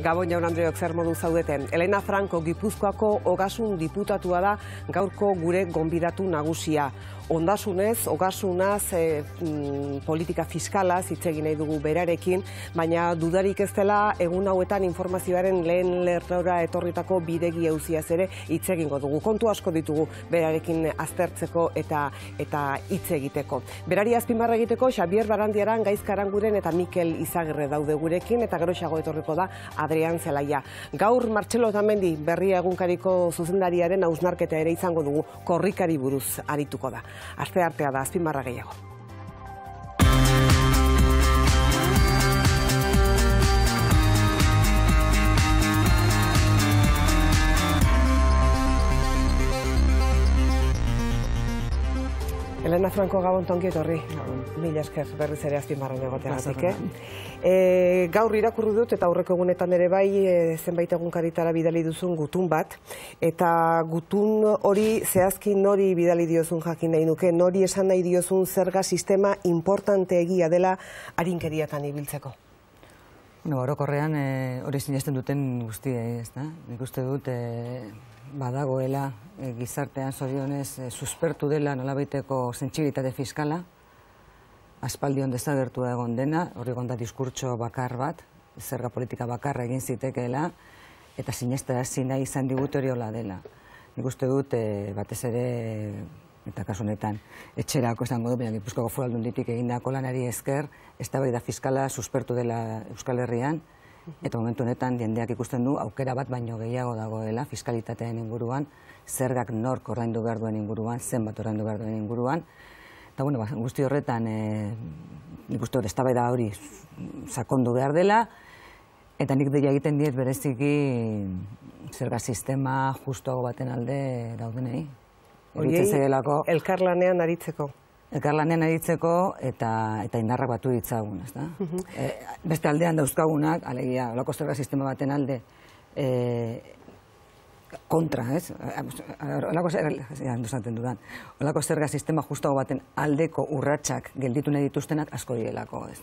Gabon jaun Andreok zer modu zaudeten. Elena Franco Gipuzkoako ogasun diputatua da gaurko gure gonbidatu nagusia. Ondasunez, ogasunaz, e, politika fiskalaz hitz egin nahi dugu berarekin, baina dudarik ez dela egun hauetan informazioaren lehen lerrora etorritako bidegi euziaz ere hitz egingo dugu. Kontu asko ditugu berarekin aztertzeko eta eta hitz egiteko. Berari azpimarra egiteko Xavier Barandiaran, Gaizkaranguren eta Mikel Izagirre daude gurekin eta geroxago etorriko da Adrian Zelaia. Gaur Martxelo Otamendi berria egunkariko zuzendariaren hausnarketa ere izango dugu korrikari buruz arituko da. Aste artea da azpimarra gehiago. Elena Franco Gabon tongi etorri. Mila esker berriz ere azpimarren egoteagatik, eh? E, gaur irakurri dut eta aurreko egunetan ere bai e, zenbait egunkaritara bidali duzun gutun bat eta gutun hori zehazki nori bidali diozun jakin nahi nuke, nori esan nahi diozun zerga sistema importante egia dela harinkeriatan ibiltzeko. Bueno, orokorrean hori sinesten duten guztiei, ez da? Nik uste dut e, badagoela e, gizartean zorionez e, suspertu dela nolabaiteko zentxibitate fiskala, aspaldion dezagertu egon dena, hori gonda diskurtso bakar bat, zerga politika bakarra egin zitekeela, eta sinesta hasi nahi izan digut hori hola dela. Nik uste dut, e, batez ere, eta kasu honetan, etxerako esango du, baina Gipuzkoako foraldun ditik egindako lanari esker, ez da fiskala suspertu dela Euskal Herrian, Eta momentu honetan jendeak ikusten du aukera bat baino gehiago dagoela fiskalitateen inguruan, zergak nork ordaindu behar duen inguruan, zenbat ordaindu behar duen inguruan. Eta bueno, ba, guzti horretan e, nik uste hori da hori sakondu behar dela, eta nik deia egiten diet bereziki zerga sistema justuago baten alde daudenei. Oiei, elkarlanean aritzeko elkarlanean aritzeko eta eta indarrak batu ditzagun, ez da? e, beste aldean dauzkagunak, alegia, olako zerga sistema baten alde, e, kontra, ez? Olako zerga, olako zerga sistema justago baten aldeko urratsak gelditu nahi dituztenak asko dielako, ez?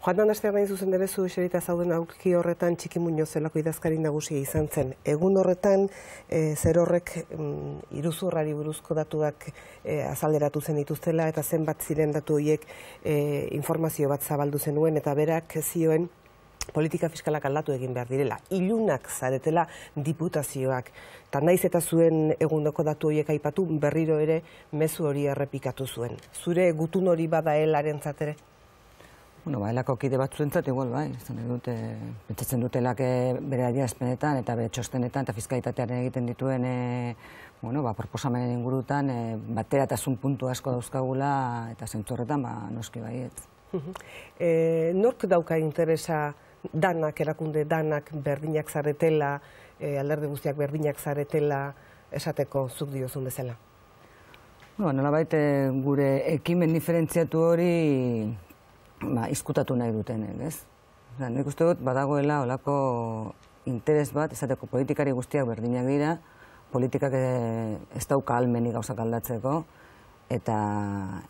Joan da naste bain zuzen debezu eserita zauden aurki horretan txiki muño zelako idazkari nagusia izan zen. Egun horretan e, zer horrek mm, iruzurrari buruzko datuak e, azalderatu zen dituztela eta zenbat ziren datu horiek e, informazio bat zabaldu zenuen eta berak zioen politika fiskalak aldatu egin behar direla. Ilunak zaretela diputazioak. Eta naiz eta zuen egundoko datu horiek aipatu berriro ere mezu hori errepikatu zuen. Zure gutun hori bada helaren zatere? Bueno, ba, elako kide bat zuentzat, igual, bai, ez dute, betzatzen dutelak bere adierazpenetan eta bere txostenetan eta fiskalitatearen egiten dituen e, bueno, ba, proposamenen ingurutan e, bateratasun puntu asko dauzkagula eta zentzorretan, ba, noski baiet. e, nork dauka interesa danak, erakunde danak berdinak zaretela, e, alderdi guztiak berdinak zaretela esateko zuk diozun bezala? Bueno, nola baite gure ekimen diferentziatu hori ba, izkutatu nahi duten, ez? nik uste dut, badagoela olako interes bat, esateko politikari guztiak berdinak dira, politikak eh, ez dauka almeni gauzak aldatzeko, eta,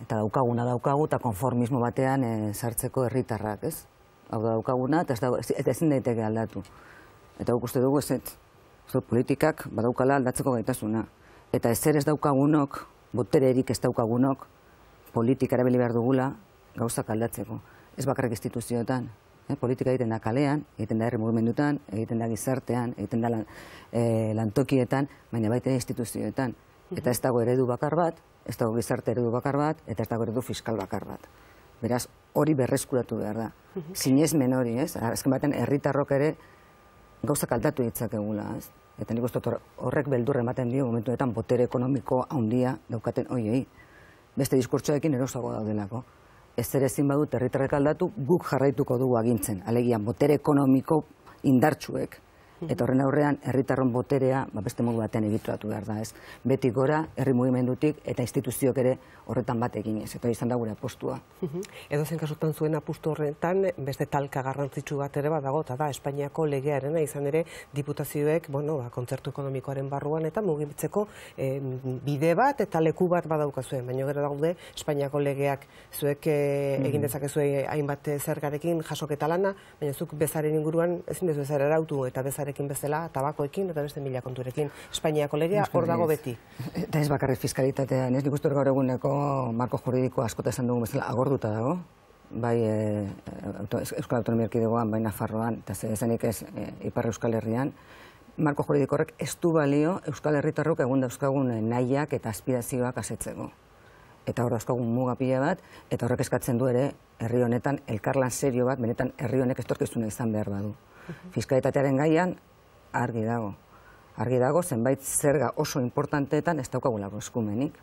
eta daukaguna daukagu, eta konformismo batean e, sartzeko herritarrak, ez? Hau da daukaguna, eta ez ezin daiteke aldatu. Eta guk uste dugu ez politikak badaukala aldatzeko gaitasuna. Eta ez ez daukagunok, botererik ez daukagunok, politikara beli behar dugula, gauzak aldatzeko. Ez bakarrik instituzioetan, eh, politika egiten da kalean, egiten da herri mugimendutan, egiten da gizartean, egiten da lan, eh, lantokietan, baina baita instituzioetan. Eta ez dago eredu bakar bat, ez dago gizarte eredu bakar bat, eta ez dago eredu fiskal bakar bat. Beraz, hori berreskuratu behar da. Zinez men hori, ez? Azken baten, herritarrok ere gauzak aldatu ditzakegula, ez? Eta nik uste horrek beldurre ematen dio, momentuetan, botere ekonomiko handia daukaten, oi, beste diskurtsoekin erosago daudelako ez ere ezin badut herritarrek aldatu, guk jarraituko dugu agintzen. Alegia, motere ekonomiko indartsuek Eta horren aurrean, herritarron boterea ba, beste modu batean egituratu behar da, ez? Beti gora, herri mugimendutik eta instituzioak ere horretan bat egin ez. Eta izan da gure apostua. Edo zen kasutan zuen apustu horretan, beste talka garrantzitsu bat ere badago, eta da, Espainiako legearena izan ere diputazioek, bueno, ba, kontzertu ekonomikoaren barruan eta mugitzeko eh, bide bat eta leku bat badaukazuen, baina gero daude Espainiako legeak zuek eh, egin dezakezue hainbat zergarekin jasoketa lana, baina zuk bezaren inguruan ezin dezu bezara erautu eta bezarekin bezala tabakoekin eta beste mila konturekin. Espainiako legea hor dago beti. Eta ez bakarrik fiskalitatean, ez nik uste gaur eguneko marko juridiko askota esan dugu bezala agorduta dago, bai e, Euskal Autonomia Erkidegoan, bai Nafarroan, eta ze esanik ez e, Ipar Euskal Herrian, marko juridiko horrek ez du balio Euskal Herritarrok egun dauzkagun nahiak eta aspirazioak asetzeko. Eta hor dauzkagun muga pila bat, eta horrek eskatzen du ere herri honetan elkarlan serio bat, benetan herri honek estorkizuna izan behar badu. Fiskalitatearen gaian, argi dago. Argi dago, zenbait zerga oso importanteetan ez daukagulako eskumenik.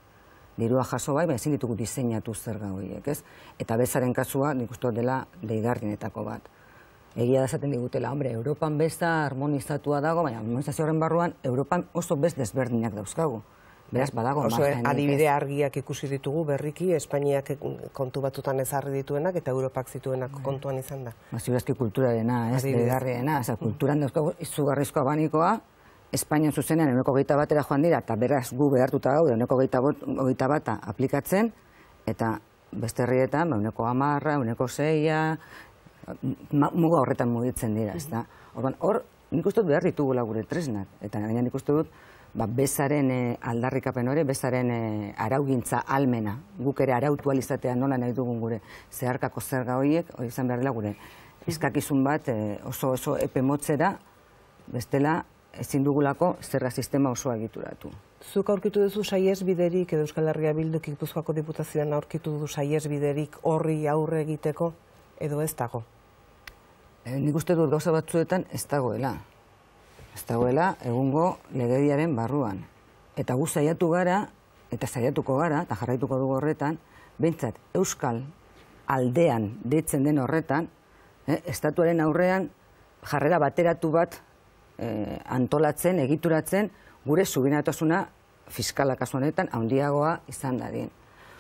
Dirua jaso bai, baina ezin ditugu diseinatu zerga horiek, ez? Eta bezaren kasua, nik uste dela deigarrienetako bat. Egia da esaten digutela, hombre, Europan besta harmonizatua dago, baina harmonizazio horren barruan, Europan oso best desberdinak dauzkagu. Beraz, badago Oso adibide argiak ikusi ditugu berriki, Espainiak kontu batutan ezarri dituenak eta Europak zituenak bai. kontuan izan da. Ba, ziurazki kulturarena, ez, begarriena, ez, kulturan dauzkagu izugarrizko abanikoa, Espainian zuzenean euneko geita batera joan dira, eta beraz gu behartuta gaude euneko geita bata aplikatzen, eta beste herrietan, ba, euneko amarra, euneko zeia, muga horretan mugitzen dira, ez da. hor, nik uste dut behar ditugula gure tresnak, eta gaina nik uste dut, ba, bezaren e, aldarrikapen hori, bezaren e, araugintza almena, guk ere arautualizatea nola nahi dugun gure zeharkako zerga horiek, hori izan behar dela gure izkakizun bat e, oso oso epe motzera, bestela ezin dugulako zerga sistema osoa egituratu. Zuk aurkitu duzu saiez biderik, edo Euskal Herria Bilduk Gipuzkoako diputazioan aurkitu duzu saiez biderik horri aurre egiteko, edo ez dago? E, nik uste dut gauza batzuetan ez dagoela ez dagoela egungo legediaren barruan. Eta gu saiatu gara, eta saiatuko gara, eta jarraituko dugu horretan, behintzat Euskal aldean deitzen den horretan, eh, estatuaren aurrean jarrera bateratu bat eh, antolatzen, egituratzen, gure subinatasuna fiskala kasu honetan handiagoa izan dadin.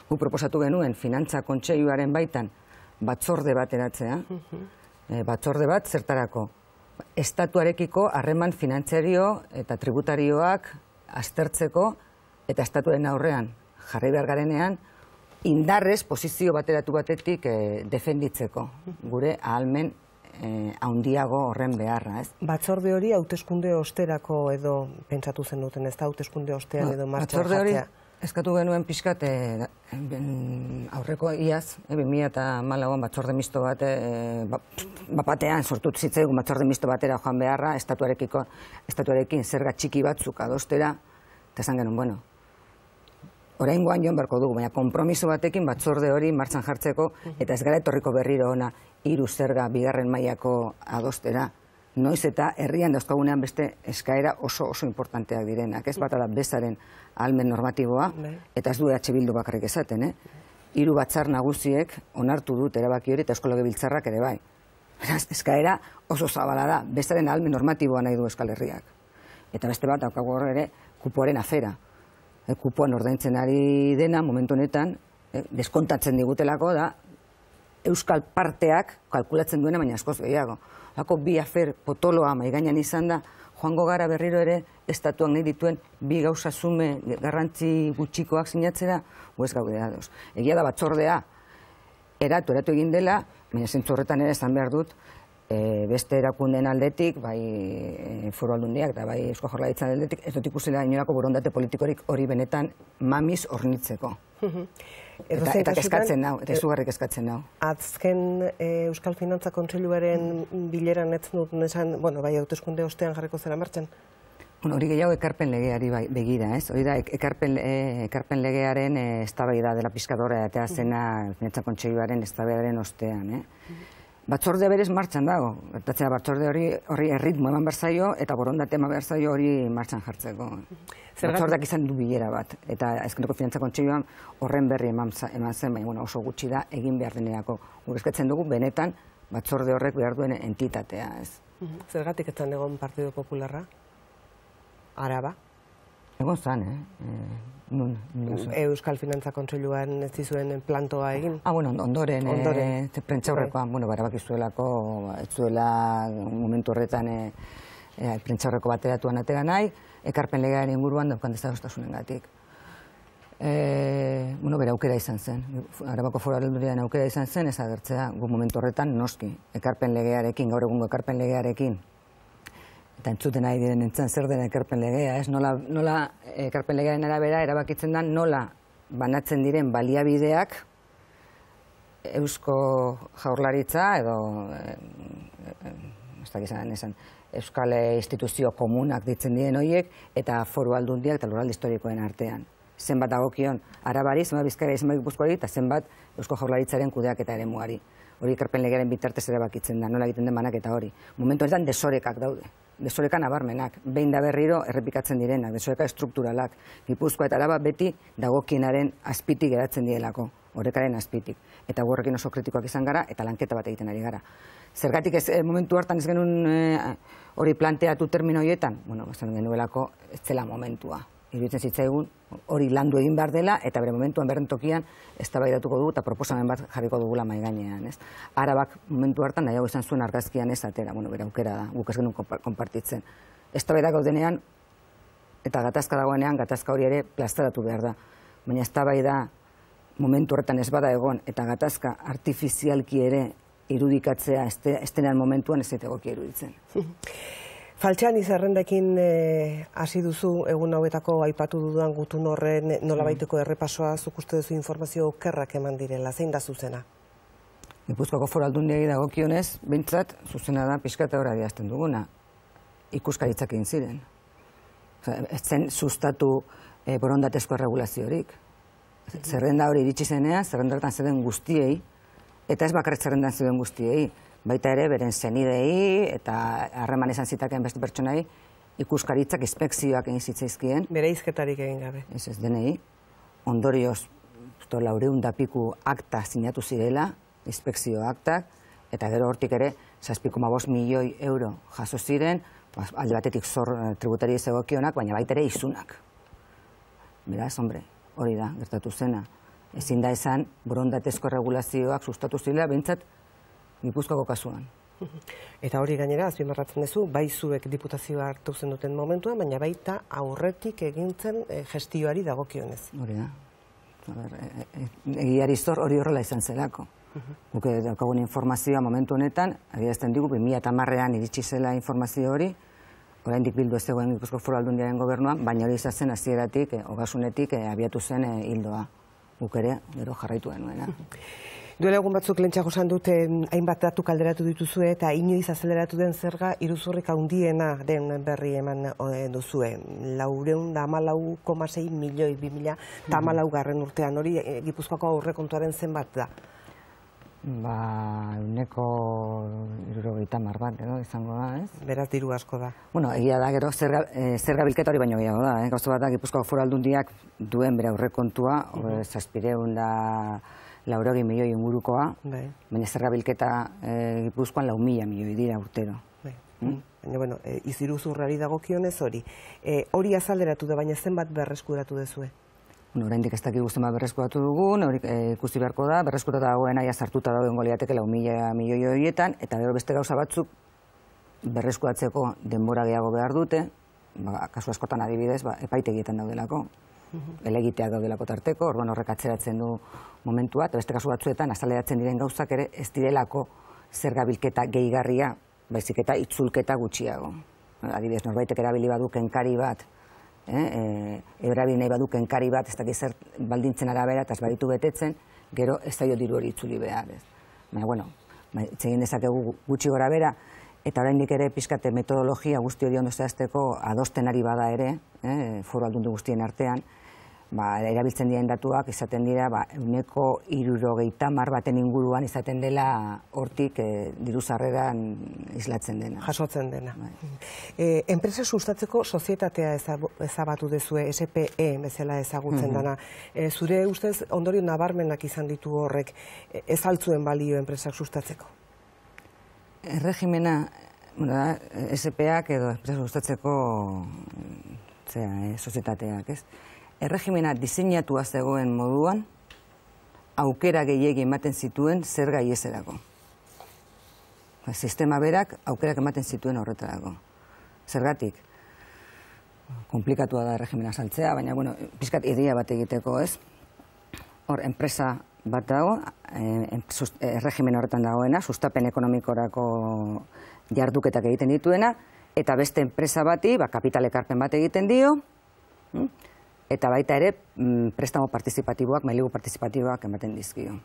Gu proposatu genuen finantza kontseiluaren baitan batzorde bat eratzea, eh, batzorde bat zertarako estatuarekiko harreman finantzario eta tributarioak aztertzeko eta estatuen aurrean jarri behar garenean indarrez posizio bateratu batetik e, defenditzeko gure ahalmen e, haundiago horren beharra, ez? Batzorde hori hauteskunde osterako edo pentsatu zen duten, ez da hauteskunde ostean edo martxan Batzorde hori eskatu genuen pixkat e, aurreko iaz, e, 2000 eta malagoan batzorde misto bat, e, bapatean sortut zitzaigun batzorde misto batera joan beharra, estatuarekiko, estatuarekin zerga txiki batzuk adostera, eta esan genuen, bueno, orain guan joan barko dugu, baina kompromiso batekin batzorde hori martxan jartzeko, eta ez gara etorriko berriro ona, hiru zerga bigarren mailako adostera, noiz eta herrian dauzkagunean beste eskaera oso oso importanteak direnak. Ez bat da bezaren almen normatiboa, bai. eta ez du EH Bildu bakarrik esaten, eh? Hiru batzar nagusiek onartu dut erabaki hori eta eskologe biltzarrak ere bai. Beraz, eskaera oso zabala da, bezaren almen normatiboa nahi du Euskal Herriak. Eta beste bat, daukagu ere, kupoaren afera. E, kupoan ordaintzen ari dena, momentu honetan, e, deskontatzen digutelako da, Euskal parteak kalkulatzen duena, baina askoz gehiago lako bi afer potoloa maigainan izan da, joango gara berriro ere, estatuak nahi dituen bi gauza zume garrantzi gutxikoak sinatzera, huez gaude ados. Egia da batzordea, eratu, eratu egin dela, baina zentzu horretan ere esan behar dut, e, beste erakundeen aldetik, bai e, foro aldundiak eta bai eusko jorlaitzan aldetik, ez dut ikusela inorako borondate politikorik hori benetan mamiz Eta, eta eskatzen nau, eta izugarrik eskatzen nau. Azken e, Euskal Finantza Kontseiluaren bileran ez dut nesan, bueno, bai autoeskunde ostean jarriko zera martxan? Bueno, hori gehiago ekarpen legeari bai, begira, ez? Hori da, ekarpen, e, ekarpen legearen e, dela piskadora eta zena Finantza Kontseiluaren eztabaidaren ostean, eh? Batzorde berez martxan dago, gertatzea batzorde hori horri erritmo eman berzaio eta borondate eman berzaio hori martxan jartzeko. Batzordak izan du bilera bat, eta ezkeneko finantza horren berri eman, eman zen, baina bueno, oso gutxi da egin behar deneako. Gure dugu, benetan, batzorde horrek behar duen entitatea, ez. Zergatik etan egon Partido Popularra? Araba? Egon zan, eh? eh Euskal Finantza Kontseiluan ez zizuen plantoa egin? Ah, bueno, ondoren, ondoren. E, prentxaurrekoan, bai. bueno, barabak izuelako, ez zuela momentu horretan e, e, prentxaurreko bateratuan atera nahi, ekarpen legearen inguruan daukan dezagostasunen gatik. E, bueno, bera aukera izan zen. Arabako foro aukera izan zen, ez agertzea, gu momentu horretan noski, ekarpen legearekin, gaur egungo ekarpen legearekin, eta entzuten nahi diren entzan zer den ekarpen legea, ez? Nola, nola ekarpen legearen arabera erabakitzen da nola banatzen diren baliabideak eusko jaurlaritza edo e, e, esan, euskal instituzio komunak ditzen diren horiek eta foru aldundiak eta lurralde historikoen artean. Zenbat dagokion arabari, zenbat bizkaira, zenbat gipuzkoari eta zenbat eusko jaurlaritzaren kudeak eta ere muari. Hori ekarpen legearen bitartez ere bakitzen da, nola egiten den banak eta hori. Momentu honetan desorekak daude desoreka nabarmenak, behin da berriro errepikatzen direnak, desoreka estrukturalak, gipuzkoa eta araba beti dagokienaren azpitik geratzen dielako, horrekaren azpitik. Eta horrekin oso kritikoak izan gara, eta lanketa bat egiten ari gara. Zergatik ez, eh, momentu hartan ez genuen eh, hori planteatu termino horietan, bueno, genuelako ez zela momentua iruditzen zitzaigun hori landu egin behar dela eta bere momentuan berren tokian eztabaidatuko dugu eta proposamen bat jarriko dugula mai gainean, ez? Arabak momentu hartan nahiago izan zuen argazkian ez atera, bueno, bere aukera da, guk ez genuen konpartitzen. Eztabaida gaudenean eta gatazka dagoenean gatazka hori ere plastaratu behar da. Baina eztabaida momentu horretan ez bada egon eta gatazka artifizialki ere irudikatzea estenean momentuan ez egokia iruditzen. Faltxean izarrendekin eh, hasi duzu egun hauetako aipatu dudan gutun horren nola mm. baituko errepasoa zuk uste duzu informazio okerrak eman direla, zein da zuzena? Gipuzkoako foral dundi dago kionez, bintzat, zuzena da pixka eta hori adieazten duguna. Ikuskaritzak egin ziren. Ez zen sustatu e, borondatezko regulaziorik. Zerrenda hori iritsi zenean, zerrendartan zeuden guztiei, eta ez bakarrik zerrendan zeuden guztiei, baita ere beren zenidei eta harreman izan zitaken beste pertsonai ikuskaritzak inspekzioak egin zitzaizkien. Bere izketarik egin gabe. Ez ez denei. Ondorioz, to laureun dapiku akta sinatu zirela, inspekzio aktak, eta gero hortik ere, zazpiku mabos milioi euro jaso ziren, ba, alde batetik zor eh, tributari egokionak, baina baita ere izunak. Beraz, hombre, hori da, gertatu zena. Ezin da esan, borondatezko regulazioak sustatu zirela, behintzat, Gipuzkoako kasuan. Eta hori gainera, azpimarratzen duzu, bai zuek diputazioa hartu zen duten momentua, baina baita aurretik egintzen e, gestioari dagokionez. Hori da. E, e, egiari zor hori horrela izan zelako. Guke daukagun informazioa momentu honetan, adierazten digu, 2008an iritsi zela informazio hori, oraindik bildu ez zegoen Gipuzko Foru Aldundiaren gobernuan, baina hori izazen hasieratik, ogasunetik abiatu zen hildoa. Guk ere, gero jarraitu genuena. Duela egun batzuk lentsago esan dute hainbat datu kalderatu dituzue eta inoiz azeleratu den zerga iruzurrik handiena den berri eman duzue. Laureun da amalau komasei milioi bi mila da amalau garren urtean hori e, Gipuzkoako aurrekontuaren zenbat da? Ba, uneko irurogeita mar bat, edo, izango da, ez? Beraz, diru asko da. Bueno, egia da, gero, zerga, e, zerga bilketa hori baino gehiago da, eh? Gauza bat da, Gipuzkoako foraldundiak duen bere aurrekontua, mm -hmm. zazpireun da laurogi milioi ingurukoa, bai. baina zerra bilketa e, gipuzkoan lau mila milioi dira urtero. Bai. Mm? Baina, bueno, e, iziru zurrari dago kionez hori. E, hori azalderatu da, baina zenbat berreskuratu dezue? Bueno, oraindik ez dakik guztien bat berreskuratu dugun, hori e, ikusi beharko da, berreskuratu dagoen aia sartuta dauden goliateke lau mila milioi horietan, eta gero beste gauza batzuk berreskuratzeko denbora gehiago behar dute, ba, kasu askotan adibidez, ba, epaitegietan daudelako elegiteak daudelako tarteko, orduan horrek atzeratzen du momentua, eta beste kasu batzuetan, azaleratzen diren gauzak ere, ez direlako zergabilketa gehigarria, baizik eta itzulketa gutxiago. Adibidez, norbaitek erabili badu kenkari bat, eh, e, erabili nahi badu kenkari bat, ez da zer baldintzen arabera, eta ez baditu betetzen, gero ez da diru hori itzuli behar. Ez. Baina, bueno, txegin dezakegu gutxi gora bera, eta oraindik ere pizkate metodologia guzti hori ondo zehazteko adosten ari bada ere, eh, foru aldundu guztien artean, ba, erabiltzen diren datuak izaten dira ba, uneko irurogeita mar baten inguruan izaten dela hortik e, diru zarreran islatzen dena. Jasotzen dena. Bai. E, enpresa sustatzeko sozietatea ezabatu dezue, SPE bezala ezagutzen mm dana. E, zure ustez ondorio nabarmenak izan ditu horrek ez altzuen balio enpresak sustatzeko? Erregimena, bueno, SPak edo enpresa gustatzeko zera, eh, sozietateak, ez? Erregimena diseinatua zegoen moduan, aukera gehiegi ematen zituen zer gaiezerako. Ba, sistema berak aukerak ematen zituen horretarako. Zergatik, komplikatua da erregimena saltzea, baina, bueno, pizkat idea bat egiteko, ez? Hor, enpresa bat dago, e, erregimen horretan dagoena, sustapen ekonomikorako jarduketak egiten dituena, eta beste enpresa bati, ba, kapital ekarpen bat egiten dio, hm? eta baita ere mm, prestamo partizipatiboak, mailigu partizipatiboak ematen dizkio.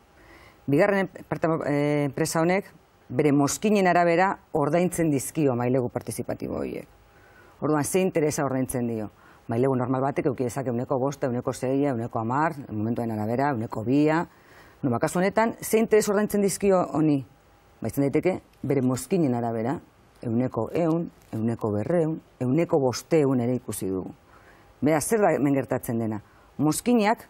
Bigarren eh, enpresa honek, bere moskinen arabera ordaintzen dizkio mailegu partizipatibo horiek. Orduan, ze interesa ordaintzen dio? Mailegu normal batek euki dezake uneko bosta, uneko zeia, uneko amar, momentuen arabera, uneko bia. No, bakasu honetan, ze interes ordaintzen dizkio honi? Baitzen daiteke, bere moskinen arabera, euneko eun, euneko berreun, euneko bosteun ere ikusi dugu. Bera, zer da mengertatzen dena? Moskinak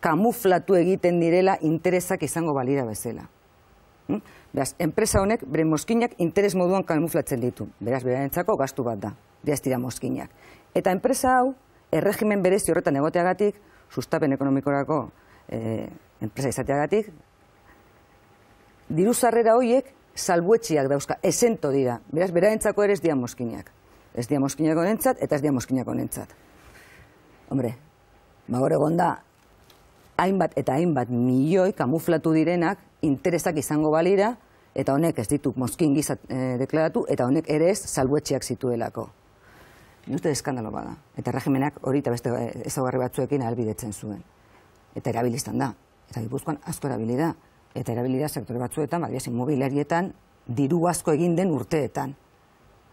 kamuflatu egiten direla interesak izango balira bezala. Hm? Beraz, enpresa honek bere moskinak interes moduan kamuflatzen ditu. Beraz, berarentzako gastu bat da. Beraz, dira moskinak. Eta enpresa hau, erregimen berezi horretan egoteagatik, sustapen ekonomikorako e, enpresa izateagatik, diru zarrera horiek salbuetxiak dauzka, esento dira. Beraz, berarentzako ere ez dira moskinak. Ez dira moskinak honentzat, eta ez dira moskinak honentzat. Hombre, magor egon da, hainbat eta hainbat milioi kamuflatu direnak interesak izango balira, eta honek ez ditu moskin gizat e, deklaratu, eta honek ere ez salbuetxiak zituelako. Ni uste eskandalo bada. Eta regimenak hori eta beste eh, ezagarri batzuekin albidetzen zuen. Eta erabiliztan da. Eta gipuzkoan asko erabili da eta erabilida sektore batzuetan, badiaz, inmobiliarietan, diru asko egin den urteetan.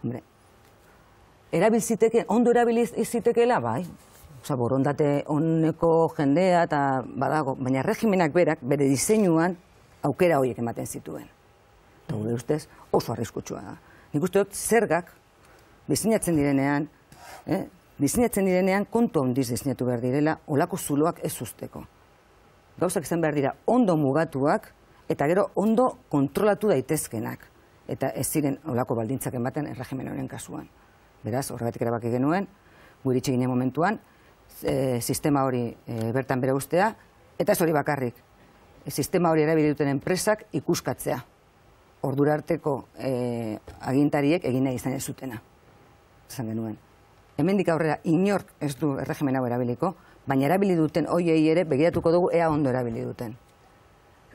Hombre, erabilziteke, ondo erabilizitekela, bai, Osa, borondate honeko jendea eta badago, baina regimenak berak, bere diseinuan, aukera horiek ematen zituen. Eta gure ustez, oso arriskutsua da. Nik uste dut, zergak, diseinatzen direnean, eh, diseinatzen direnean, kontu handiz diseinatu behar direla, olako zuloak ez usteko gauzak izan behar dira ondo mugatuak eta gero ondo kontrolatu daitezkenak. Eta ez ziren olako baldintzak ematen erregimen honen kasuan. Beraz, horregatik erabaki genuen, guritxe ginen momentuan, e, sistema hori e, bertan bere ustea, eta ez hori bakarrik. E, sistema hori erabili duten enpresak ikuskatzea. Ordura arteko e, agintariek egin nahi izan ez zutena. Zan genuen. Hemendik aurrera inork ez du erregimen hau erabiliko, baina erabili duten hoiei ere begiratuko dugu ea ondo erabili duten.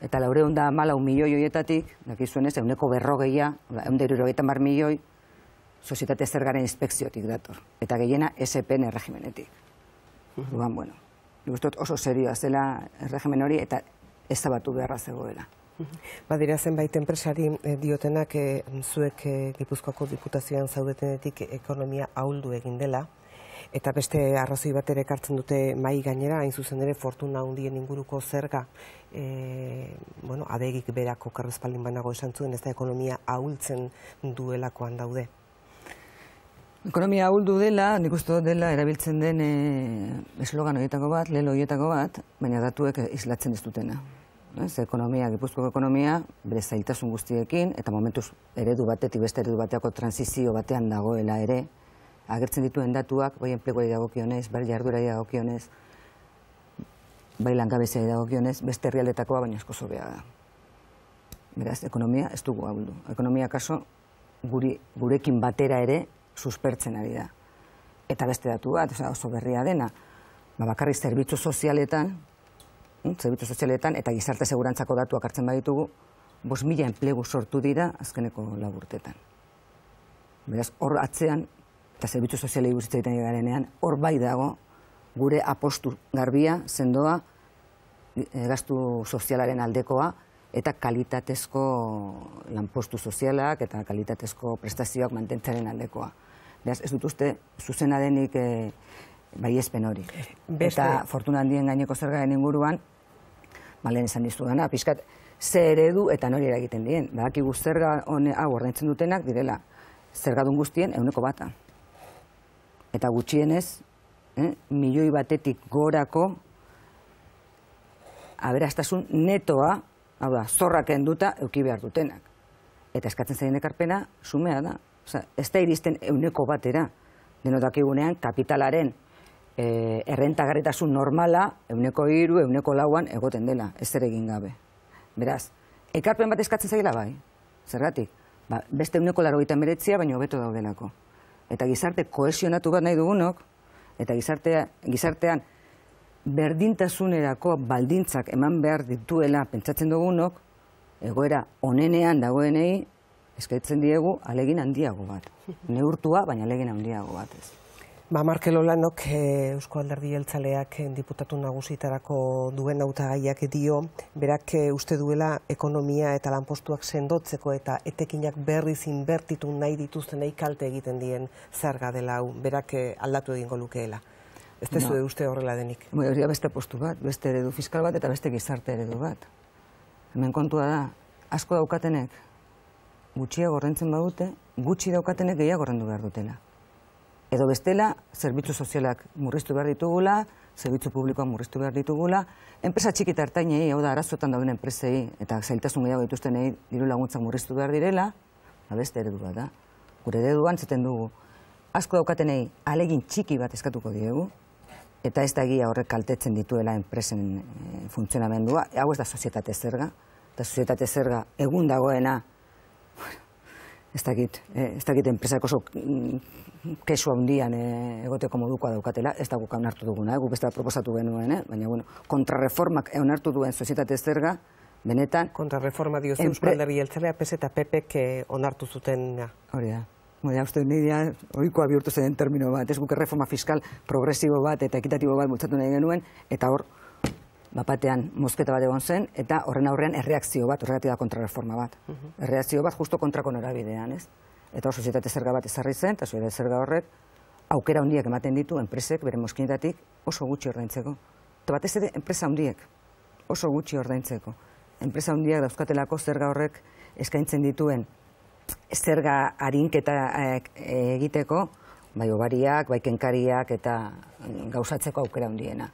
Eta laure honda malau milioi hoietatik, dakizuen ez, euneko berrogeia, eunde irurogeita mar milioi, sozietate zergaren inspekziotik dator. Eta gehiena SPN erregimenetik. Duan, bueno, gustot oso serioa zela erregimen hori eta ezabatu beharra zegoela. Badira zenbait enpresari eh, diotenak eh, zuek eh, Gipuzkoako diputazioan zaudetenetik ekonomia ahuldu egin dela, Eta beste arrazoi bat ere kartzen dute mai gainera, hain zuzen ere fortuna hundien inguruko zerga, e, bueno, adegik berako karrezpaldin banago esan zuen, ez da ekonomia ahultzen duelakoan daude. Ekonomia ahuldu dela, nik uste dela, erabiltzen den e, eslogan horietako bat, lelo horietako bat, baina datuek islatzen ez dutena. Ez, ekonomia, gipuzko ekonomia, bere zailtasun guztiekin, eta momentuz eredu batetik beste eredu bateako transizio batean dagoela ere, agertzen dituen datuak, bai enpleguari dagokionez, bai jardurai dagokionez, bai langabeziai dagokionez, beste herrialdetakoa baina asko zobea da. Beraz, ekonomia ez dugu abuldu. Ekonomia kaso guri, gurekin batera ere suspertzen ari da. Eta beste datu bat, oso berria dena, ba, bakarri zerbitzu sozialetan, hm, zerbitzu sozialetan, eta gizarte segurantzako datuak hartzen baditugu, bos mila enplegu sortu dira azkeneko laburtetan. Beraz, hor atzean eta zerbitzu sozialei guztietan garenean, hor bai dago gure apostu garbia, sendoa, e, gastu sozialaren aldekoa, eta kalitatezko lanpostu sozialak eta kalitatezko prestazioak mantentzaren aldekoa. Beraz, ez dut uste, zuzena denik e, bai espen hori. Beste... Eta fortuna handien gaineko zergaren inguruan, malen esan dizu dana, pixkat, ze eredu eta nori eragiten dien. Badakigu zerga hone hau ordaintzen dutenak direla, zergadun guztien euneko bata eta gutxienez, eh, milioi batetik gorako aberastasun netoa, hau da, zorrak enduta euki behar dutenak. eta eskatzen zaien ekarpena sumea da. Osa, ez da iristen euneko batera. Denodakigunean kapitalaren e, errentagarritasun normala euneko iru, euneko lauan egoten dela, ez ere egin gabe. Beraz, ekarpen bat eskatzen zaila bai, zergatik? Ba, beste euneko laro gita meretzia, baina hobeto daudelako. Eta gizarte kohesionatu bat nahi dugunok, eta gizartea, gizartean berdintasunerako baldintzak eman behar dituela pentsatzen dugunok, egoera onenean dagoenei eskaitzen diegu alegin handiago bat. Neurtua, baina alegin handiago bat ez. Ba, Markel Olanok eh, Eusko Alderdi Jeltzaleak eh, diputatu nagusitarako duen hautagaiak dio, berak eh, uste duela ekonomia eta lanpostuak sendotzeko eta etekinak berriz inbertitu nahi dituzten kalte egiten dien zerga dela hau, berak aldatu egingo lukeela. Ez tezu no. uste horrela denik? Hori beste postu bat, beste eredu fiskal bat eta beste gizarte eredu bat. Hemen kontua da, asko daukatenek gutxiago ordaintzen badute, gutxi daukatenek gehiago ordaindu behar dutela. Edo bestela, zerbitzu sozialak murriztu behar ditugula, zerbitzu publikoa murriztu behar ditugula, enpresa txiki eta hartainei, hau da, arazoetan dauden enpresei, eta zailtasun gehiago dituztenei diru laguntzak murriztu behar direla, ba beste eredu bat da. Gure ereduan zaten dugu, asko daukatenei alegin txiki bat eskatuko diegu, eta ez da egia horrek kaltetzen dituela enpresen e, funtzionamendua, hau ez da sozietate zerga, eta sozietate zerga egun dagoena, ez dakit, eh, ez dakit enpresak oso mm, kesu handian eh, egoteko modukoa daukatela, ez da guk onartu duguna, eh, guk beste proposatu genuen, eh, baina bueno, kontrareformak onartu duen sozietate zerga, benetan... Kontrareforma dio zen Euskal Herri Jeltzalea, PES eta PPek onartu zuten. Hori da. Baina, uste nidia, oikoa bihurtu zen termino bat, ez guk reforma fiskal progresibo bat eta ekitatibo bat bultzatu nahi genuen, eta hor, bapatean mozketa bat egon zen, eta horren aurrean erreakzio bat, horregatik da kontrareforma bat. Erreakzio bat justo kontrako norabidean, ez? Eta sozietate zerga bat ezarri zen, eta sozietate zerga horrek, aukera handiak ematen ditu enpresek bere mozkinetatik oso gutxi ordaintzeko. Eta batez ere, enpresa handiek oso gutxi ordaintzeko. Enpresa handiak dauzkatelako zerga horrek eskaintzen dituen zerga harinketa eh, egiteko, bai obariak, bai kenkariak eta gauzatzeko aukera handiena.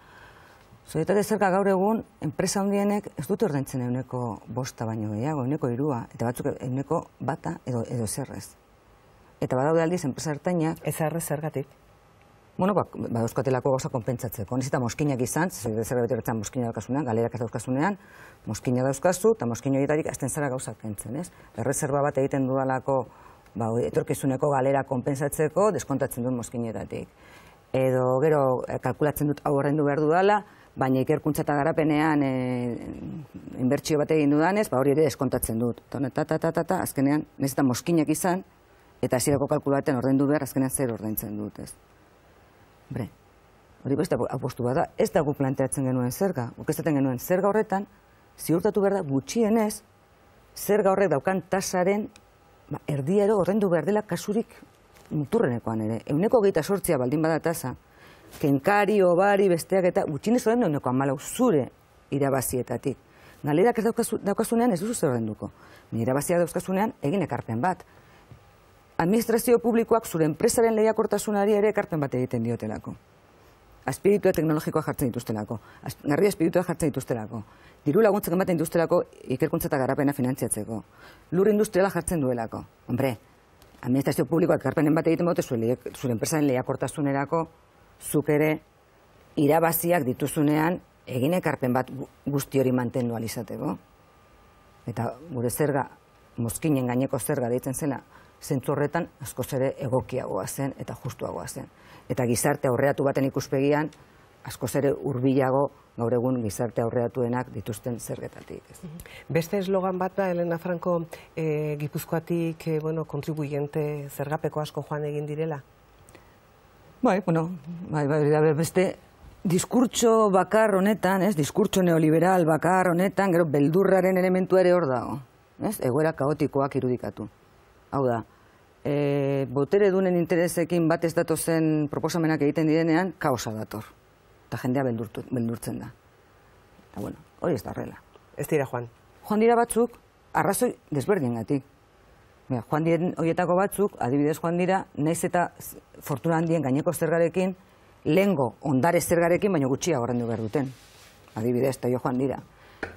Zoritate zerka gaur egun, enpresa handienek ez dute ordaintzen euneko bosta baino gehiago, euneko irua, eta batzuk euneko bata edo, edo zerrez. Eta badaude aldiz, enpresa hartainak... Ez zerrez zergatik? Bueno, ba, badauzkatelako gauza konpentsatzeko. Nizita moskinak izan, zerre beti horretzen moskina daukasunean, galerak ez dauzkasunean, moskina dauzkazu, eta moskina horietarik azten zara gauzak kentzen, ez? Erreserba bat egiten dudalako, ba, etorkizuneko galera konpentsatzeko, deskontatzen dut moskinetatik. Edo, gero, eh, kalkulatzen dut hau horrendu behar dudala, baina ikerkuntza eta garapenean e, inbertsio bat egin dudanez, ba hori ere eskontatzen dut. Eta, ta, ta, ta, ta, azkenean, nahiz eta moskinak izan, eta hasierako kalkulaten ordaindu behar, azkenean zer ordaintzen dut, ez. Bre, hori beste apostu bada, ez dago planteatzen genuen zerga, ukestaten genuen zerga horretan, ziurtatu behar da gutxienez, zerga horrek daukan tasaren, ba, erdiero ordaindu behar dela kasurik muturrenekoan ere. Euneko gehieta sortzia baldin bada tasa, kenkari, obari, besteak eta gutxinez horren dauneko amalau zure irabazietatik. Galerak ez daukazunean ez duzu zer horrenduko. Irabaziak dauzkazunean egin ekarpen bat. Administrazio publikoak zure enpresaren lehiakortasunari ere ekarpen bat egiten diotelako. Aspiritua teknologikoa jartzen dituztelako. Garria espiritua jartzen dituztelako. Diru laguntzak ematen dituztelako ikerkuntza eta garapena finantziatzeko. Lur industriala jartzen duelako. Hombre, administrazio publikoak ekarpenen bat egiten bote zure, zure enpresaren lehiakortasunerako zuk ere irabaziak dituzunean egin ekarpen bat guzti hori mantendu alizateko. Eta gure zerga, mozkinen gaineko zerga deitzen zela, zentzu horretan askoz ere egokiagoa zen eta justuagoa zen. Eta gizarte aurreatu baten ikuspegian, askoz ere hurbilago gaur egun gizarte aurreatuenak dituzten zergetatik. Beste eslogan bat da, Elena Franco, e, gipuzkoatik, e, bueno, kontribuyente zergapeko asko joan egin direla? Bai, bueno, bai, bai, bai, beste diskurtso bakar honetan, ez, diskurtso neoliberal bakar honetan, gero beldurraren elementu ere hor dago, ez, egoera kaotikoak irudikatu. Hau da, e, botere dunen interesekin bat ez datozen proposamenak egiten direnean, kaosa dator. Eta jendea beldurtu, beldurtzen da. Eta bueno, hori ez da horrela. Ez dira, Juan. Juan dira batzuk, arrazoi desberdin gatik. Bea, joan diren horietako batzuk, adibidez joan dira, naiz eta fortuna handien gaineko zergarekin, lehengo ondare zergarekin, baina gutxia horrendu behar duten. Adibidez, eta jo joan dira.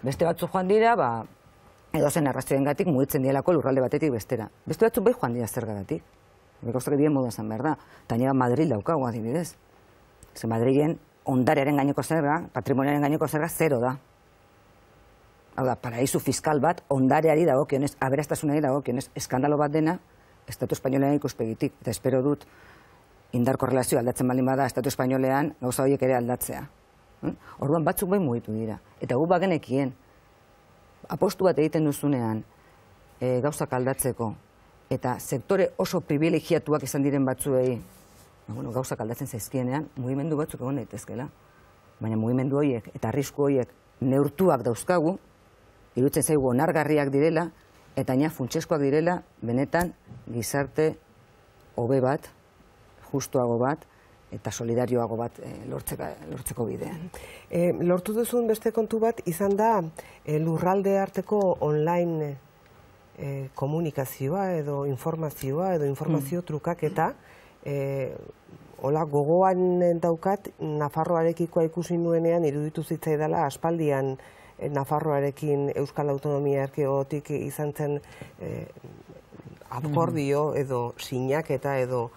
Beste batzuk joan dira, ba, edo zen arrazoen gatik mugitzen dielako lurralde batetik bestera. Beste batzuk bai joan dira zergagatik. Gauzak dien modu esan behar da. Taina Madrid daukagu adibidez. Ze Madrilen ondarearen gaineko zerga, patrimoniaren gaineko zerga, zero da. Hau da, paraizu fiskal bat, ondareari dagokionez, aberastasunari dagokionez, eskandalo bat dena, Estatu Espainolean ikuspegitik. Eta espero dut, indar korrelazio aldatzen baldin bada Estatu Espainolean, gauza horiek ere aldatzea. Hm? Orduan batzuk bai mugitu dira. Eta gu bagenekien, apostu bat egiten duzunean, e, gauzak aldatzeko, eta sektore oso privilegiatuak izan diren batzuei, ba, bueno, gauzak aldatzen zaizkienean, mugimendu batzuk egon daitezkela. Baina mugimendu horiek eta arrisku horiek neurtuak dauzkagu, irutzen zaigu onargarriak direla, eta ina funtseskoak direla, benetan gizarte hobe bat, justuago bat, eta solidarioago bat e, lortzeko bidean. E, lortu duzun beste kontu bat, izan da e, lurralde arteko online e, komunikazioa edo informazioa edo informazio mm. trukak eta e, gogoan daukat Nafarroarekikoa ikusi nuenean iruditu zitzaidala aspaldian Nafarroarekin Euskal Autonomia Erkeotik izan zen e, akordio edo sinak eta edo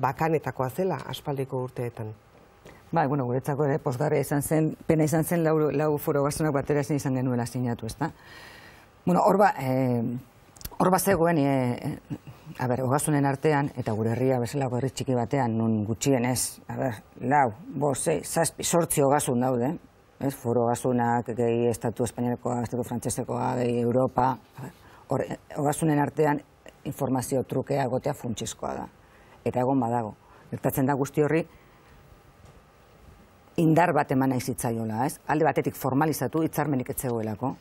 bakanetakoa zela aspaldiko urteetan. Bai, bueno, guretzako ere, posgarria izan zen, pena izan zen lau, lau foro gastunak batera ezin izan genuela sinatu, ezta? Bueno, hor ba, eh, hor ba zegoen, e, a ber, ogasunen artean, eta gure herria bezalako herri txiki batean, nun gutxien ez, a ber, lau, bo, zei, zazpi, sortzi ogasun daude, ez, foro ogasunak, gehi estatu espainiarekoa, estatu frantzesekoa, gehi Europa, hor, ogasunen artean, informazio trukea gotea funtsizkoa da eta egon badago. Gertatzen da guzti horri indar bat eman nahi zitzaiola, ez? Alde batetik formalizatu hitzarmenik ez zegoelako.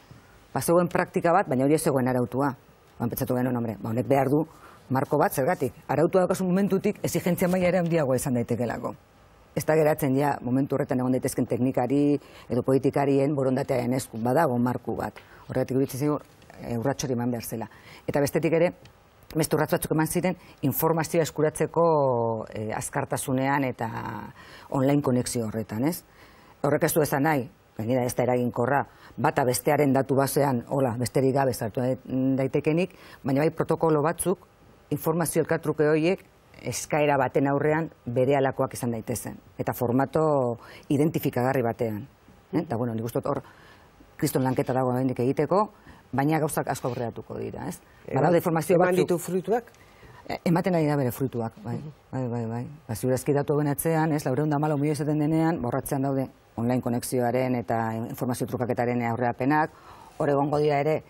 Ba zegoen praktika bat, baina hori ez zegoen arautua. Ba pentsatu genuen hombre, ba honek behar du marko bat zergatik. Arautua daukasun momentutik exigentzia maila ere handiagoa izan daitekelako. Ez da geratzen ja, momentu horretan egon daitezken teknikari edo politikarien borondatearen esku, badago marku bat. Horregatik gubitzen zigur, urratxori eman behar zela. Eta bestetik ere, beste urratz batzuk eman ziren informazioa eskuratzeko e, azkartasunean eta online konexio horretan, ez? Horrek ez du ezan nahi, gainera ez da eraginkorra, bata bestearen datu basean, hola, besterik gabe zartu daitekenik, baina bai protokolo batzuk, informazio elkartruke horiek, eskaera baten aurrean bere alakoak izan daitezen. Eta formato identifikagarri batean. Eh? Eta, bueno, nik uste hor, kriston lanketa dago egiteko, baina gauzak asko aurreatuko dira, ez? Badaude formazio batzuk. Eman ditu fruituak? E, ematen ari da bere fruituak, bai, bai, bai, bai. Ba, ziurazki datu benetzean, ez, laureunda malo milio izaten denean, borratzean daude online konexioaren eta informazio trukaketaren aurreapenak, hor egongo dira ere,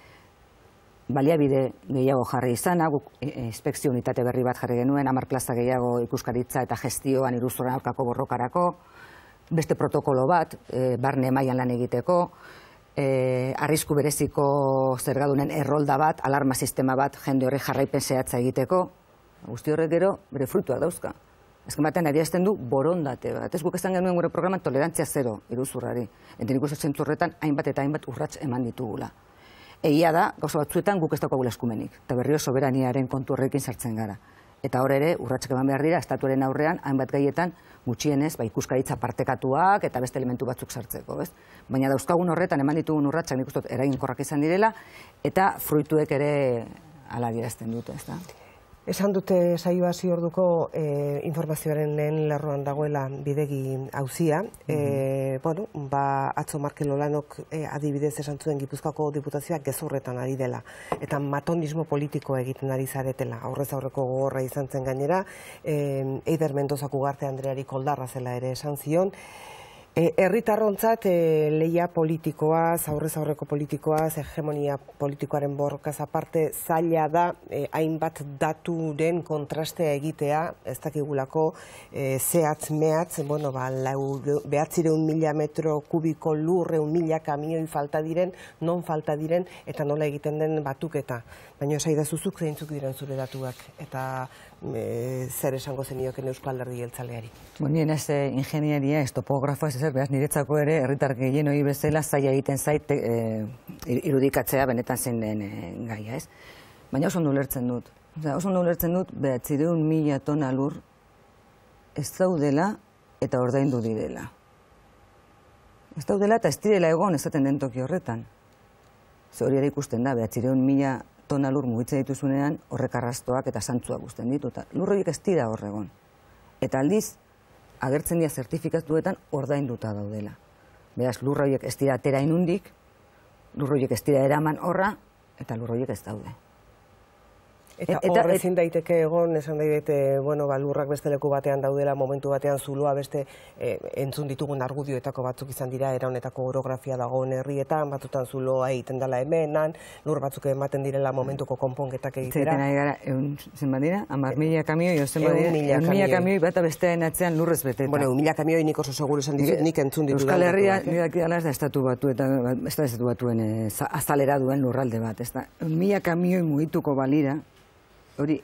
baliabide gehiago jarri izana, guk e, e, inspekzio unitate berri bat jarri genuen, amar plaza gehiago ikuskaritza eta gestioan iruztoran aurkako borrokarako, beste protokolo bat, e, barne mailan lan egiteko, e, arrisku bereziko zergadunen errolda bat, alarma sistema bat jende horre jarraipen zehatza egiteko, guzti horrek gero bere fruituak dauzka. Ezken batean adierazten du borondate bat. Ez guk esan genuen gure programan tolerantzia zero iruzurrari. Enten ikusten zentzu horretan hainbat eta hainbat urrats eman ditugula. Egia da, gauza batzuetan guk ez daukagula eskumenik. Eta berrio soberaniaren kontu horrekin sartzen gara. Eta hor ere, urratsak eman behar dira, estatuaren aurrean, hainbat gaietan, gutxienez, ba, ikuskaritza partekatuak eta beste elementu batzuk sartzeko, ez? Baina dauzkagun horretan, eman ditugun urratsak nik ustot eraginkorrak izan direla, eta fruituek ere ala dute, ez da? Esan dute saio hasi orduko e, informazioaren lehen lerroan dagoela bidegi hauzia. E, bueno, ba, atzo Markel Olanok e, adibidez esan zuen Gipuzkoako diputazioak gezurretan ari dela. Eta matonismo politikoa egiten ari zaretela. Aurrez aurreko gogorra izan zen gainera. E, Eider Mendozako garte Andreari koldarra zela ere esan zion. E, erritarrontzat e, leia politikoa, aurrez aurreko politikoa, hegemonia politikoaren borrokaz aparte zaila da e, hainbat datu den kontrastea egitea, ez dakigulako e, zehatz mehatz, bueno, ba, behatzire un mila metro kubiko lurre, un mila kamioi falta diren, non falta diren, eta nola egiten den batuketa. Baina esai da zuzuk zeintzuk diren zure datuak, eta e, zer esango zenioken Euskal Alderdi Jeltzaleari. Bueno, nien ez ingenieria, ez topografo, ez ez, behaz, niretzako ere, herritar gehien hori bezala, zaila egiten zait, e, irudikatzea benetan zen den e, gaia, ez? Baina oso ondo lertzen dut. Osa, oso ondo lertzen dut, behatzireun mila tona lur, ez daudela eta ordaindu direla. Ez daudela eta ez direla egon ez den toki horretan. Ze hori ere ikusten da, behatzireun mila tona lur mugitzen dituzunean, horrek arrastoak eta zantzuak guzten ditu. Eta lur horiek ez dira horregon. Eta aldiz, agertzen dira zertifikatuetan ordainduta daudela. Beraz, lur horiek ez dira atera inundik, lur horiek ez dira eraman horra, eta lur horiek ez daude. Eta, eta hor ezin daiteke egon, esan daiteke, bueno, ba, lurrak beste leku batean daudela, momentu batean zuloa beste e, entzun ditugun argudioetako batzuk izan dira, era honetako orografia dagoen herrietan, batzutan zuloa egiten dela hemenan, lur batzuk ematen direla momentuko konponketak egitera. Zaten ari gara, egun zen badira, amar mila kamioi, ozen badira, egun mila kamioi, bat bestearen atzean lurrez beteta. Bueno, egun mila kamioi nik oso seguru esan dizut, nik entzun ditu. Euskal Herria, nirak dira, ez da estatu batu, eta ez da estatu batuen azalera duen lurralde bat, ez da. Mila kamioi mugituko balira, hori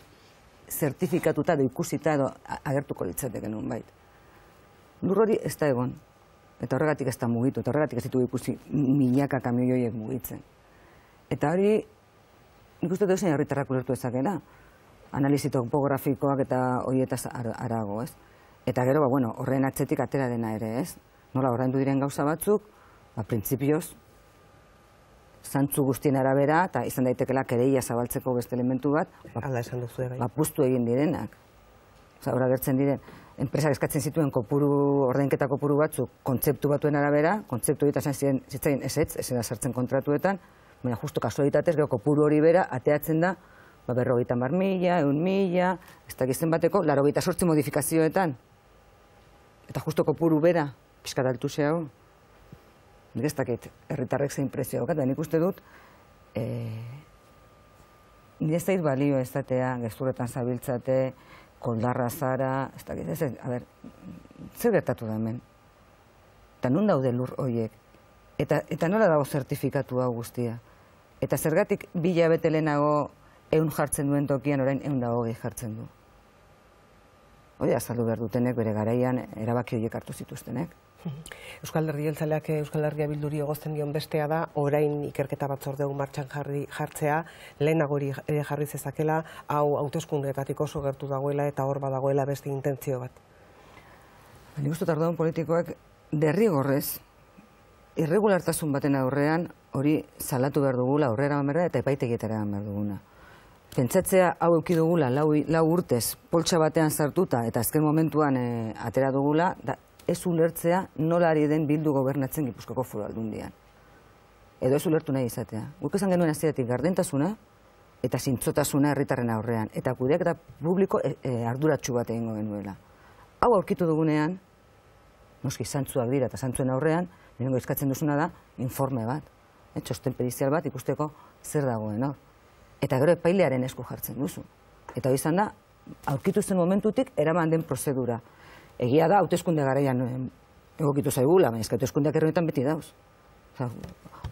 zertifikatuta edo ikusita edo agertuko litzateke nun bait. Lur hori ez da egon. Eta horregatik ez da mugitu, eta horregatik ez ditu ikusi milaka kamioioiek mugitzen. Eta hori, nik uste dut herritarrak ulertu ezakera. Analizi topografikoak eta horietaz arago, ez? Eta gero, ba, bueno, horren atzetik atera dena ere, ez? Nola, horrein diren gauza batzuk, ba, printzipioz, zantzu guztien arabera, eta izan daitekela kereia zabaltzeko beste elementu bat, ba, esan duzu ere. Ba, puztu egin direnak. Osa, hori gertzen diren, enpresak eskatzen zituen kopuru, ordainketa kopuru batzuk, kontzeptu batuen arabera, kontzeptu eta ziren, zitzaien ez ez, ez sartzen kontratuetan, baina justu kasualitatez, gero kopuru hori bera, ateatzen da, ba, berrogeita mar mila, eun mila, ez da gizten bateko, laro sortzi modifikazioetan. Eta justu kopuru bera, pixka daltu hau, nik ez dakit herritarrek zein prezio daukat, nik uste dut, e, nire zait balio ez datea, gezurretan zabiltzate, koldarra zara, ez dakit, ez, a ber, zer gertatu da hemen? Eta nun daude lur horiek? Eta, eta nola dago zertifikatu hau guztia? Eta zergatik bila bete lehenago eun jartzen duen tokian orain eun da hogei jartzen du? Hoi azaldu behar dutenek bere garaian erabaki horiek hartu zituztenek. Euskal Herri Jeltzaleak Euskal Herria bilduri egozten dion bestea da, orain ikerketa batzordeu martxan jarri jartzea, lehenagori ere jarri zezakela, hau hauteskundeetatik oso gertu dagoela eta hor badagoela beste intentzio bat. Nik uste tardaun politikoak derrigorrez, irregulartasun baten aurrean, hori salatu behar dugula, aurrera behar eta epaitegietara behar duguna. Pentsatzea hau euki dugula, lau, lau urtez, poltsa batean sartuta eta azken momentuan eh, atera dugula, da, ez ulertzea nola ari den bildu gobernatzen Gipuzkoako foru aldundian. Edo ez ulertu nahi izatea. Guk esan genuen aziratik gardentasuna eta zintzotasuna herritarren aurrean. Eta kudeak eta publiko e, e, arduratsu bat egingo genuela. Hau aurkitu dugunean, noski zantzuak dira eta zantzuen aurrean, nirengo eskatzen duzuna da, informe bat. E, txosten perizial bat ikusteko zer dagoen hor. Eta gero epailearen esku jartzen duzu. Eta hori izan da, aurkitu zen momentutik eraman den prozedura egia da, hauteskunde garaian egokitu zaigula, baina hauteskundeak erronetan beti dauz.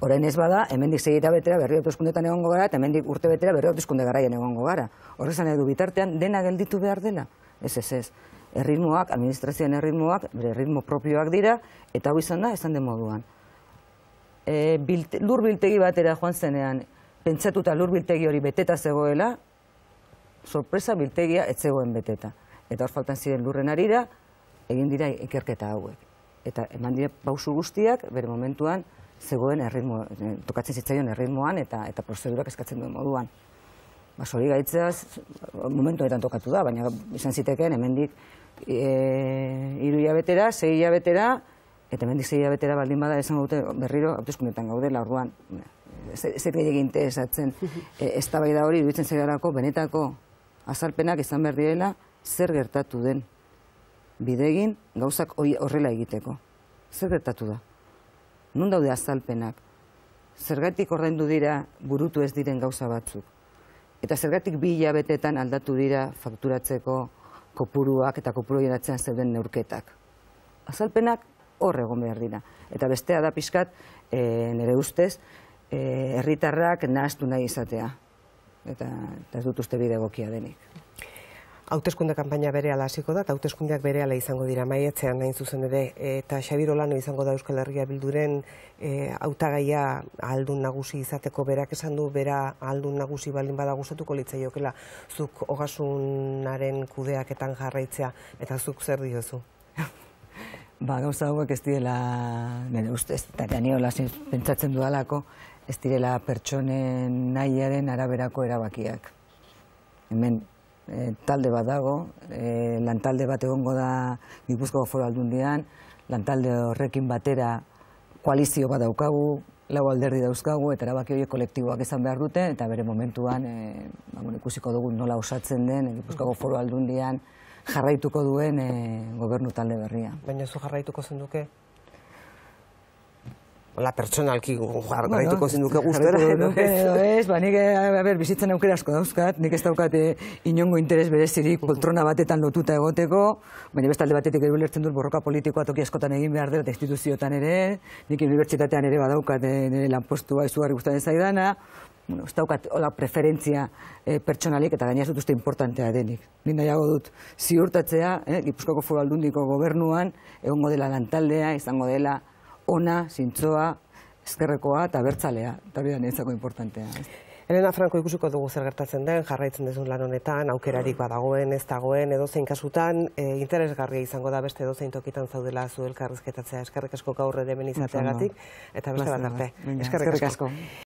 Horain ez bada, hemendik segita betera berri hauteskundetan egongo gara, eta hemendik urte betera berri hauteskunde garaian egongo gara. Horrezan edu bitartean, dena gelditu behar dela. Ez, ez, ez. Erritmoak, administrazioen erritmoak, bere erritmo propioak dira, eta hau izan da, esan den moduan. E, lur biltegi batera joan zenean, pentsatuta lur biltegi hori beteta zegoela, sorpresa biltegia ez zegoen beteta. Eta hor faltan ziren lurren arira, egin dira ikerketa hauek. Eta eman dire pausu guztiak, bere momentuan, zegoen erritmo, eh, tokatzen zitzaion erritmoan eta eta prozedurak eskatzen duen moduan. Ba, sori gaitzaz, momentuetan tokatu da, baina izan zitekeen hemendik e, iru hilabetera, zei hilabetera, eta hemendik zei hilabetera baldin bada esan dute berriro hauteskundetan gaudela orduan. Zer gehiagin interesatzen e, ez da hori, duitzen zegarako, benetako azalpenak izan behar direla, zer gertatu den bidegin gauzak horrela egiteko. Zer gertatu da? Nun daude azalpenak? Zergatik ordaindu dira burutu ez diren gauza batzuk? Eta zergatik bi hilabetetan aldatu dira fakturatzeko kopuruak eta kopuruien atzean zeuden neurketak? Azalpenak hor egon behar dira. Eta bestea da pixkat, e, nire ustez, e, herritarrak nahaztu nahi izatea. Eta, eta ez dut uste bide gokia denik hauteskunde kanpaina bere hasiko da, eta hauteskundeak bere izango dira maietzean nahin zuzen ere, eta Xabir Olano izango da Euskal Herria bilduren e, hautagaia aldun nagusi izateko berak esan du, bera aldun nagusi baldin bada gustatuko litzaiokela zuk ogasunaren kudeaketan jarraitzea, eta zuk zer diozu? ba, gauza hauek ez diela, nire ustez, eta niola pentsatzen dudalako, ez direla pertsonen nahiaren araberako erabakiak. Hemen e, talde bat dago, e, lantalde bat egongo da Gipuzkoako foru aldundian, lantalde horrekin batera koalizio bat daukagu, lau alderdi dauzkagu, eta erabaki horiek kolektiboak izan behar dute, eta bere momentuan, e, bueno, ikusiko dugu nola osatzen den, Gipuzkoako foru aldundian jarraituko duen e, gobernu talde berria. Baina zu jarraituko zenduke? Ola, pertsonalki jarraituko zenduke guztera. Edo ez, ba, nik, a ber, bizitzen aukera asko dauzkat, nik ez daukat eh, inongo interes berezirik poltrona batetan lotuta egoteko, baina bestalde batetik ere ulertzen dut borroka politikoa toki askotan egin behar dela, eta ere, nik unibertsitatean ere badaukat e, nire lanpostua izugarri gustatzen zaidana, bueno, ez daukat hola preferentzia e, pertsonalik eta gainaz dut uste importantea denik. Ni nahiago dut ziurtatzea, eh, Gipuzkoako foru aldundiko gobernuan, egongo dela lantaldea, izango dela ona, zintzoa, eskerrekoa eta bertzalea. Eta hori da niretzako importantea. Elena Franco ikusiko dugu zer gertatzen den, jarraitzen dezun lan honetan, aukerarik badagoen, ez dagoen, edo zein kasutan, e, interesgarria izango da beste edo zein tokitan zaudela zu elkarrizketatzea eskerrik asko gaur ere izateagatik, eta beste bat arte. Eskerrik asko.